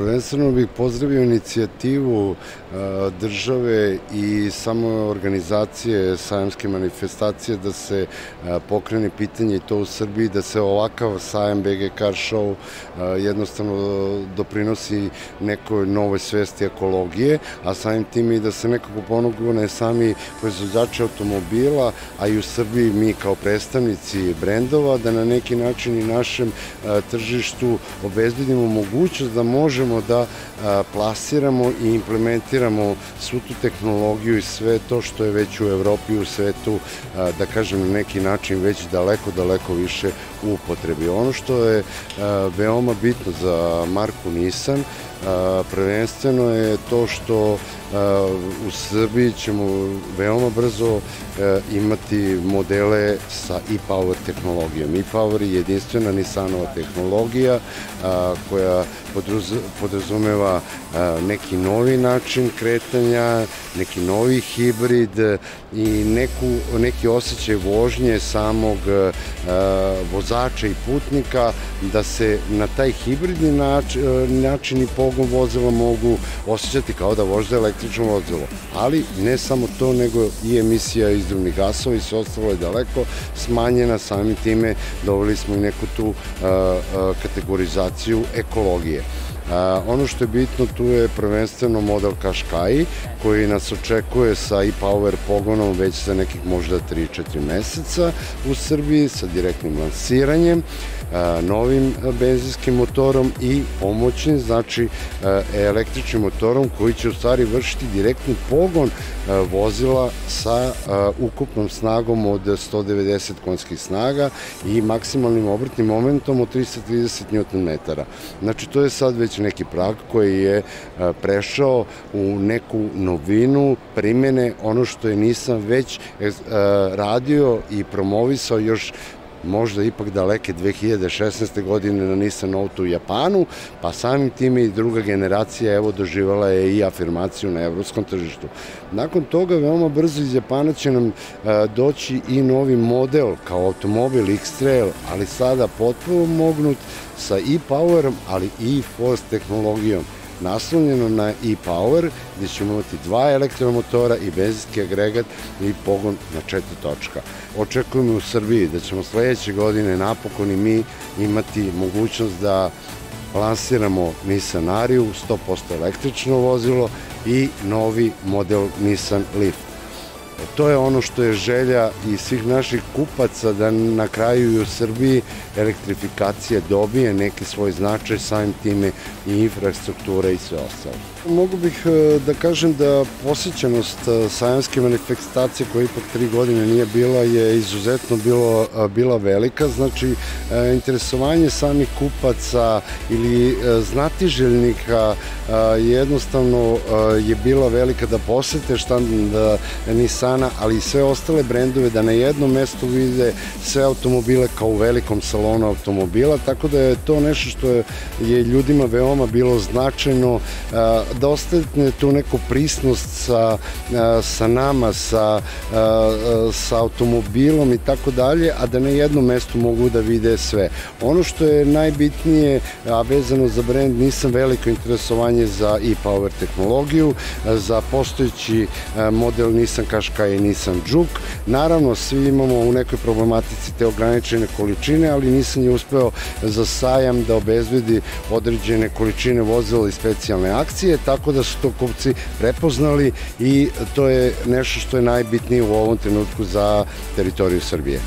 Prvenstveno bih pozdravio inicijativu države i samo organizacije sajamske manifestacije da se pokrene pitanje i to u Srbiji, da se ovakav sajam BG Car Show jednostavno doprinosi nekoj novoj svesti ekologije, a samim tim i da se nekako ponogne sami proizvođači automobila, a i u Srbiji mi kao predstavnici brendova, da na neki način i našem tržištu obezbedimo mogućnost da možemo da plasiramo i implementiramo svu tu tehnologiju i sve to što je već u Evropi u svetu, da kažem na neki način već daleko, daleko više u upotrebi. Ono što je veoma bitno za marku Nissan, prvenstveno je to što u Srbiji ćemo veoma brzo imati modele sa e-power tehnologijom. E-power je jedinstvena Nissanova tehnologija koja podrazumeva neki novi način kretanja, neki novi hibrid i neku, neki osjećaj vožnje samog vozača i putnika da se na taj hibridni način, i pogon vozila mogu osjećati kao da vožda električno vozilo. Ali ne samo to, nego i emisija izdruvnih gasova i sve ostalo je daleko smanjena, samim time doveli smo i neku tu kategorizaciju ekologije. Ono što je bitno tu je prvenstveno model Qashqai koji nas očekuje sa e-power pogonom već za nekih možda 3-4 meseca u Srbiji sa direktnim lansiranjem novim benzinskim motorom i pomoćnim, znači električnim motorom koji će u stvari vršiti direktni pogon vozila sa ukupnom snagom od 190 konjskih snaga i maksimalnim obrtnim momentom od 330 Nm. Znači to je sad već neki prag koji je prešao u neku novinu primene ono što je nisam već radio i promovisao još možda ipak daleke 2016. godine na Nissan Note u Japanu, pa samim tim i druga generacija evo doživala je i afirmaciju na evropskom tržištu. Nakon toga veoma brzo iz Japana će nam doći i novi model kao automobil X-Trail, ali sada potpuno mognut sa e-powerom, ali i e-force tehnologijom naslonjeno na e-power, gde ćemo imati dva elektromotora i benzinski agregat i pogon na četiri točka. Očekujemo u Srbiji da ćemo sledeće godine napokon i mi imati mogućnost da lansiramo Nissan Ariu, 100% električno vozilo i novi model Nissan Leaf. To je ono što je želja i svih naših kupaca da na kraju i u Srbiji elektrifikacija dobije neki svoj značaj, samim time i infrastruktura i sve ostalo. Mogu bih da kažem da posjećanost sajamske manifestacije koja ipak tri godine nije bila je izuzetno bilo, bila velika, znači interesovanje samih kupaca ili znatiželjnika jednostavno je bila velika da posete štand Nisana, ali i sve ostale brendove da na jednom mestu vide sve automobile kao u velikom salonu automobila, tako da je to nešto što je ljudima veoma bilo značajno da ostavite tu neku prisnost sa, sa nama, sa, sa automobilom i tako dalje, a da na jednom mestu mogu da vide sve. Ono što je najbitnije, a vezano za brend, nisam veliko interesovanje za e-power tehnologiju, za postojeći model Nissan Qashqai i Nissan Juke. Naravno, svi imamo u nekoj problematici te ograničene količine, ali nisam je uspeo za sajam da obezbedi određene količine vozila i specijalne akcije, tako da su to kupci prepoznali i to je nešto što je najbitnije u ovom trenutku za teritoriju Srbije.